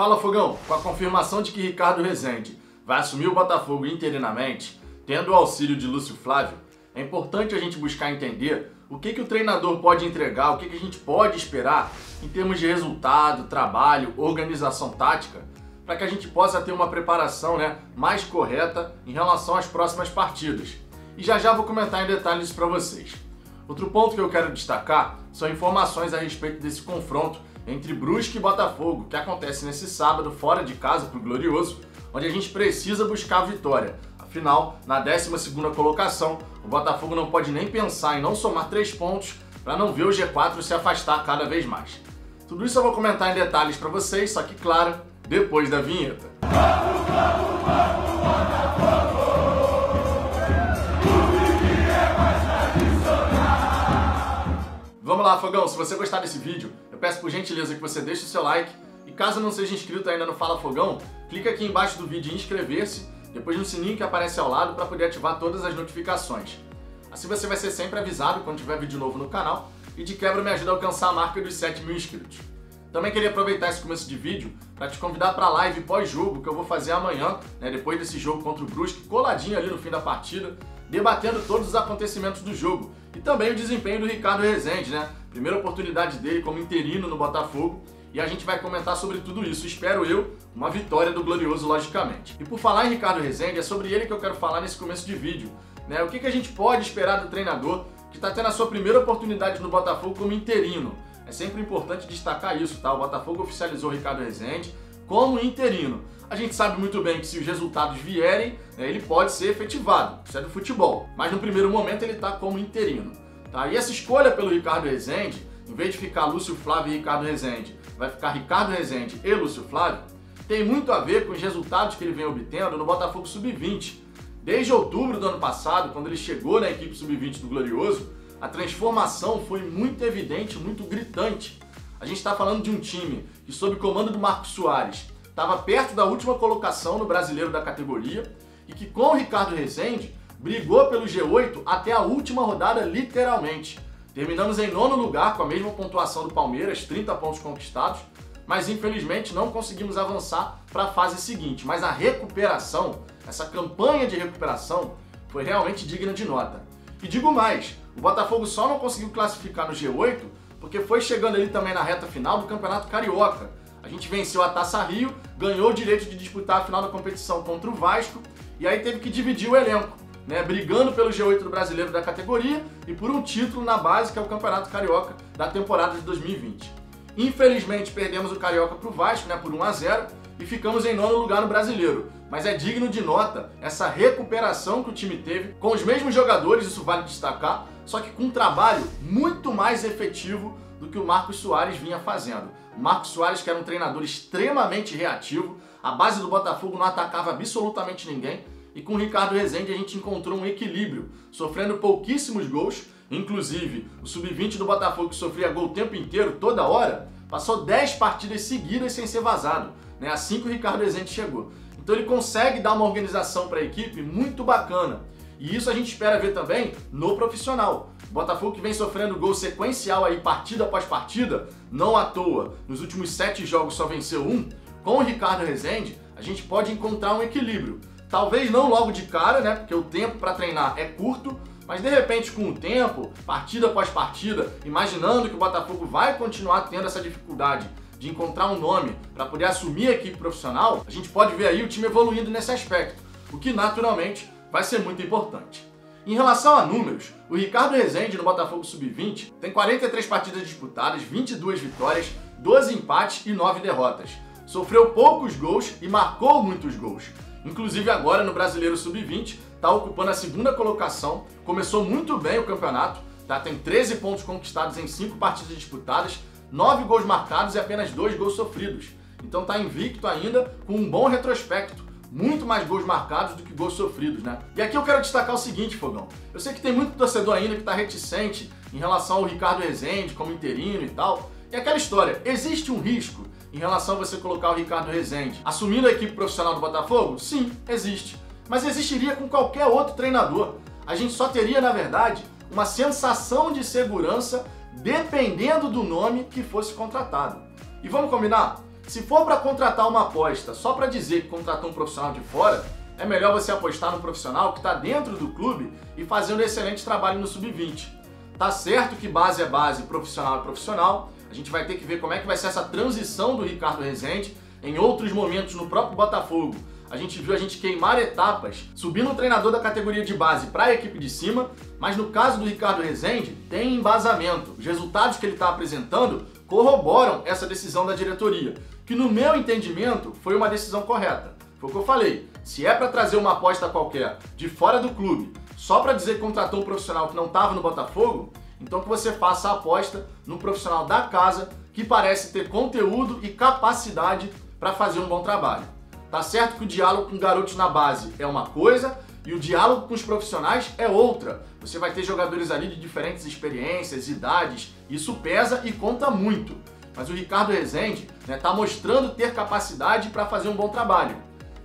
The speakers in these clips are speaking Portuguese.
Fala Fogão, com a confirmação de que Ricardo Rezende vai assumir o Botafogo interinamente, tendo o auxílio de Lúcio Flávio, é importante a gente buscar entender o que, que o treinador pode entregar, o que, que a gente pode esperar em termos de resultado, trabalho, organização tática, para que a gente possa ter uma preparação né, mais correta em relação às próximas partidas. E já já vou comentar em detalhes para vocês. Outro ponto que eu quero destacar são informações a respeito desse confronto entre Brusque e Botafogo, que acontece nesse sábado fora de casa para o Glorioso, onde a gente precisa buscar a vitória. Afinal, na 12ª colocação, o Botafogo não pode nem pensar em não somar três pontos para não ver o G4 se afastar cada vez mais. Tudo isso eu vou comentar em detalhes para vocês, só que claro, depois da vinheta. Vamos, vamos, vamos, Vamos lá, Fogão, se você gostar desse vídeo, peço por gentileza que você deixe o seu like e caso não seja inscrito ainda no Fala Fogão, clica aqui embaixo do vídeo em inscrever-se, depois no sininho que aparece ao lado para poder ativar todas as notificações. Assim você vai ser sempre avisado quando tiver vídeo novo no canal e de quebra me ajuda a alcançar a marca dos 7 mil inscritos. Também queria aproveitar esse começo de vídeo para te convidar para a live pós-jogo que eu vou fazer amanhã, né, depois desse jogo contra o Brusque, coladinho ali no fim da partida, debatendo todos os acontecimentos do jogo e também o desempenho do Ricardo Rezende, né? Primeira oportunidade dele como interino no Botafogo e a gente vai comentar sobre tudo isso. Espero eu, uma vitória do Glorioso, logicamente. E por falar em Ricardo Rezende, é sobre ele que eu quero falar nesse começo de vídeo. Né? O que, que a gente pode esperar do treinador que está tendo a sua primeira oportunidade no Botafogo como interino? É sempre importante destacar isso, tá? O Botafogo oficializou o Ricardo Rezende como interino. A gente sabe muito bem que se os resultados vierem, né, ele pode ser efetivado. Isso é do futebol. Mas no primeiro momento ele está como interino. Tá? E essa escolha pelo Ricardo Rezende, em vez de ficar Lúcio Flávio e Ricardo Rezende, vai ficar Ricardo Rezende e Lúcio Flávio, tem muito a ver com os resultados que ele vem obtendo no Botafogo Sub-20. Desde outubro do ano passado, quando ele chegou na equipe Sub-20 do Glorioso, a transformação foi muito evidente, muito gritante. A gente está falando de um time que, sob comando do Marcos Soares, estava perto da última colocação no brasileiro da categoria e que, com o Ricardo Rezende, brigou pelo G8 até a última rodada, literalmente. Terminamos em nono lugar com a mesma pontuação do Palmeiras, 30 pontos conquistados, mas infelizmente não conseguimos avançar para a fase seguinte. Mas a recuperação, essa campanha de recuperação, foi realmente digna de nota. E digo mais, o Botafogo só não conseguiu classificar no G8 porque foi chegando ali também na reta final do Campeonato Carioca. A gente venceu a Taça Rio, ganhou o direito de disputar a final da competição contra o Vasco e aí teve que dividir o elenco, né, brigando pelo G8 do Brasileiro da categoria e por um título na base que é o Campeonato Carioca da temporada de 2020. Infelizmente perdemos o Carioca para o Vasco, né, por 1 a 0 e ficamos em nono lugar no Brasileiro. Mas é digno de nota essa recuperação que o time teve com os mesmos jogadores, isso vale destacar, só que com um trabalho muito mais efetivo do que o Marcos Soares vinha fazendo. O Marcos Soares, que era um treinador extremamente reativo, a base do Botafogo não atacava absolutamente ninguém, e com o Ricardo Rezende a gente encontrou um equilíbrio, sofrendo pouquíssimos gols, inclusive o sub-20 do Botafogo que sofria gol o tempo inteiro, toda hora, passou 10 partidas seguidas sem ser vazado né? assim que o Ricardo Rezende chegou. Então ele consegue dar uma organização para a equipe muito bacana. E isso a gente espera ver também no profissional. Botafogo que vem sofrendo gol sequencial aí partida após partida, não à toa. Nos últimos sete jogos só venceu um. Com o Ricardo Rezende, a gente pode encontrar um equilíbrio. Talvez não logo de cara, né? Porque o tempo para treinar é curto, mas de repente com o tempo, partida após partida, imaginando que o Botafogo vai continuar tendo essa dificuldade de encontrar um nome para poder assumir a equipe profissional, a gente pode ver aí o time evoluindo nesse aspecto, o que naturalmente vai ser muito importante. Em relação a números, o Ricardo Rezende no Botafogo Sub-20 tem 43 partidas disputadas, 22 vitórias, 12 empates e 9 derrotas. Sofreu poucos gols e marcou muitos gols. Inclusive agora no Brasileiro Sub-20 está ocupando a segunda colocação, começou muito bem o campeonato, tá? tem 13 pontos conquistados em 5 partidas disputadas, 9 gols marcados e apenas 2 gols sofridos. Então está invicto ainda com um bom retrospecto. Muito mais gols marcados do que gols sofridos, né? E aqui eu quero destacar o seguinte, Fogão. Eu sei que tem muito torcedor ainda que está reticente em relação ao Ricardo Rezende como interino e tal. E aquela história, existe um risco em relação a você colocar o Ricardo Rezende assumindo a equipe profissional do Botafogo? Sim, existe. Mas existiria com qualquer outro treinador. A gente só teria, na verdade, uma sensação de segurança dependendo do nome que fosse contratado. E vamos combinar? Se for para contratar uma aposta só para dizer que contratou um profissional de fora, é melhor você apostar no profissional que está dentro do clube e fazendo um excelente trabalho no sub-20. Tá certo que base é base, profissional é profissional. A gente vai ter que ver como é que vai ser essa transição do Ricardo Rezende em outros momentos no próprio Botafogo a gente viu a gente queimar etapas, subindo um treinador da categoria de base para a equipe de cima, mas no caso do Ricardo Rezende, tem embasamento. Os resultados que ele está apresentando corroboram essa decisão da diretoria, que no meu entendimento foi uma decisão correta. Foi o que eu falei. Se é para trazer uma aposta qualquer de fora do clube, só para dizer que contratou um profissional que não estava no Botafogo, então que você faça a aposta no profissional da casa que parece ter conteúdo e capacidade para fazer um bom trabalho. Tá certo que o diálogo com garotos na base é uma coisa e o diálogo com os profissionais é outra. Você vai ter jogadores ali de diferentes experiências, idades, isso pesa e conta muito. Mas o Ricardo Rezende está né, tá mostrando ter capacidade para fazer um bom trabalho.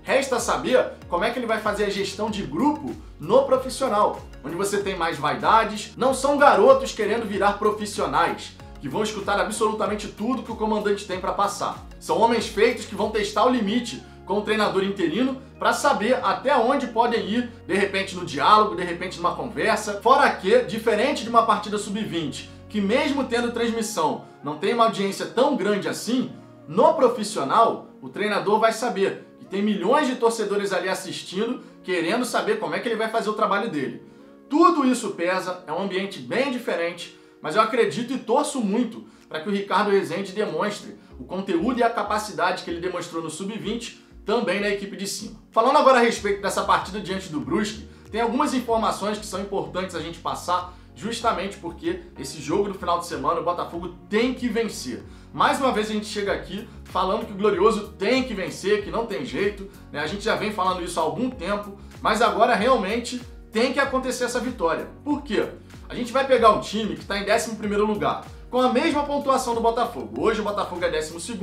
Resta saber como é que ele vai fazer a gestão de grupo no profissional, onde você tem mais vaidades, não são garotos querendo virar profissionais, que vão escutar absolutamente tudo que o comandante tem para passar. São homens feitos que vão testar o limite com o treinador interino para saber até onde podem ir, de repente no diálogo, de repente numa conversa. Fora que, diferente de uma partida sub-20, que mesmo tendo transmissão não tem uma audiência tão grande assim, no profissional, o treinador vai saber que tem milhões de torcedores ali assistindo, querendo saber como é que ele vai fazer o trabalho dele. Tudo isso pesa, é um ambiente bem diferente, mas eu acredito e torço muito para que o Ricardo Rezende demonstre o conteúdo e a capacidade que ele demonstrou no sub-20 também na equipe de cima. Falando agora a respeito dessa partida diante do Brusque, tem algumas informações que são importantes a gente passar, justamente porque esse jogo do final de semana o Botafogo tem que vencer. Mais uma vez a gente chega aqui falando que o Glorioso tem que vencer, que não tem jeito, né? A gente já vem falando isso há algum tempo, mas agora realmente tem que acontecer essa vitória. Por quê? A gente vai pegar um time que está em 11 lugar, com a mesma pontuação do Botafogo. Hoje o Botafogo é 12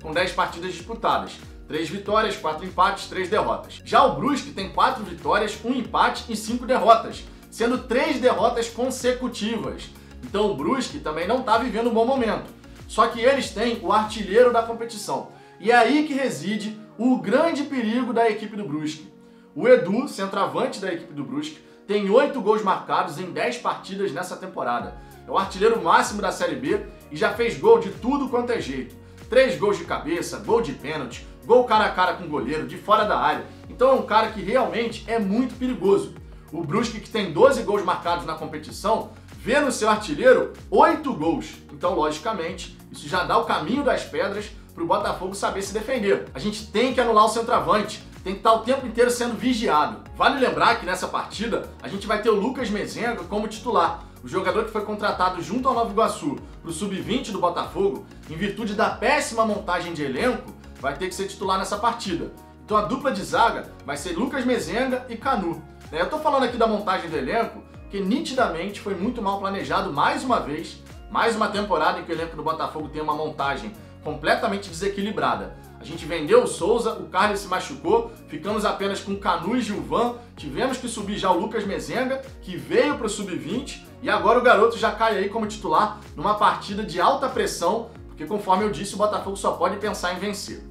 com 10 partidas disputadas. Três vitórias, quatro empates, três derrotas. Já o Brusque tem quatro vitórias, um empate e cinco derrotas, sendo três derrotas consecutivas. Então o Brusque também não está vivendo um bom momento. Só que eles têm o artilheiro da competição. E é aí que reside o grande perigo da equipe do Brusque. O Edu, centroavante da equipe do Brusque, tem oito gols marcados em 10 partidas nessa temporada. É o artilheiro máximo da Série B e já fez gol de tudo quanto é jeito. Três gols de cabeça, gol de pênalti, gol cara a cara com o goleiro, de fora da área. Então é um cara que realmente é muito perigoso. O Brusque, que tem 12 gols marcados na competição, vê no seu artilheiro 8 gols. Então, logicamente, isso já dá o caminho das pedras para o Botafogo saber se defender. A gente tem que anular o centroavante, tem que estar o tempo inteiro sendo vigiado. Vale lembrar que nessa partida a gente vai ter o Lucas Mezenga como titular. O jogador que foi contratado junto ao Nova Iguaçu para o sub-20 do Botafogo, em virtude da péssima montagem de elenco, vai ter que ser titular nessa partida. Então a dupla de zaga vai ser Lucas Mezenga e Canu. Né, eu tô falando aqui da montagem do elenco, que nitidamente foi muito mal planejado mais uma vez, mais uma temporada em que o elenco do Botafogo tem uma montagem completamente desequilibrada. A gente vendeu o Souza, o Carlos se machucou, ficamos apenas com Canu e Gilvan, tivemos que subir já o Lucas Mezenga, que veio para o sub-20, e agora o garoto já cai aí como titular numa partida de alta pressão porque conforme eu disse, o Botafogo só pode pensar em vencer.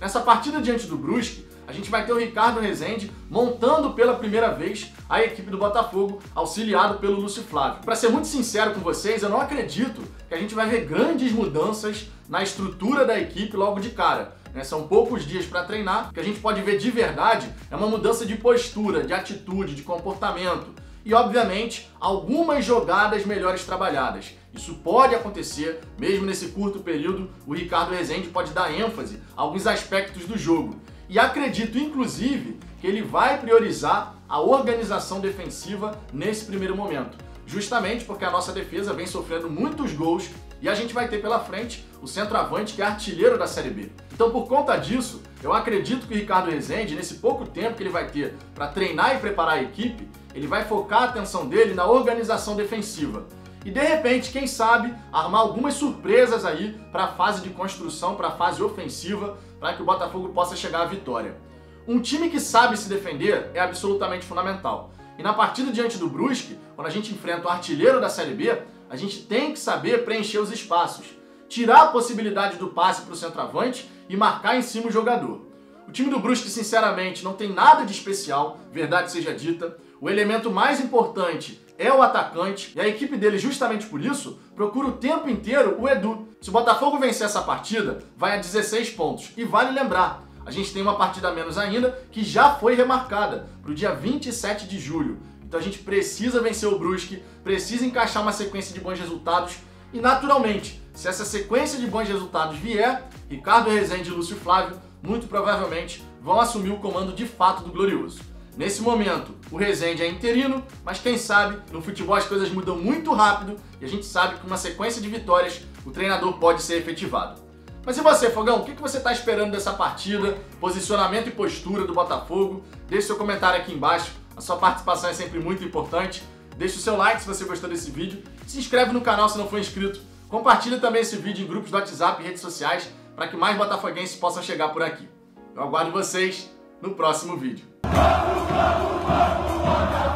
Nessa partida diante do Brusque, a gente vai ter o Ricardo Rezende montando pela primeira vez a equipe do Botafogo, auxiliado pelo Lúcio Flávio. Para ser muito sincero com vocês, eu não acredito que a gente vai ver grandes mudanças na estrutura da equipe logo de cara. Né? São poucos dias para treinar, que a gente pode ver de verdade é uma mudança de postura, de atitude, de comportamento e, obviamente, algumas jogadas melhores trabalhadas. Isso pode acontecer, mesmo nesse curto período, o Ricardo Rezende pode dar ênfase a alguns aspectos do jogo. E acredito, inclusive, que ele vai priorizar a organização defensiva nesse primeiro momento. Justamente porque a nossa defesa vem sofrendo muitos gols e a gente vai ter pela frente o centroavante que é artilheiro da Série B. Então, por conta disso, eu acredito que o Ricardo Rezende, nesse pouco tempo que ele vai ter para treinar e preparar a equipe, ele vai focar a atenção dele na organização defensiva. E de repente, quem sabe, armar algumas surpresas aí para a fase de construção, para a fase ofensiva, para que o Botafogo possa chegar à vitória. Um time que sabe se defender é absolutamente fundamental. E na partida diante do Brusque, quando a gente enfrenta o artilheiro da Série B, a gente tem que saber preencher os espaços. tirar a possibilidade do passe para o centroavante e marcar em cima o jogador. O time do Brusque, sinceramente, não tem nada de especial, verdade seja dita. O elemento mais importante é o atacante, e a equipe dele, justamente por isso, procura o tempo inteiro o Edu. Se o Botafogo vencer essa partida, vai a 16 pontos. E vale lembrar, a gente tem uma partida menos ainda, que já foi remarcada, para o dia 27 de julho. Então a gente precisa vencer o Brusque, precisa encaixar uma sequência de bons resultados, e naturalmente, se essa sequência de bons resultados vier, Ricardo Rezende e Lúcio Flávio muito provavelmente vão assumir o comando de fato do Glorioso. Nesse momento, o Rezende é interino, mas quem sabe, no futebol as coisas mudam muito rápido e a gente sabe que uma sequência de vitórias o treinador pode ser efetivado. Mas e você, Fogão? O que você está esperando dessa partida? Posicionamento e postura do Botafogo? Deixe seu comentário aqui embaixo. A sua participação é sempre muito importante. Deixe o seu like se você gostou desse vídeo. Se inscreve no canal se não for inscrito. Compartilhe também esse vídeo em grupos do WhatsApp e redes sociais para que mais botafoguenses possam chegar por aqui. Eu aguardo vocês no próximo vídeo. Vamos, vamos, vamos,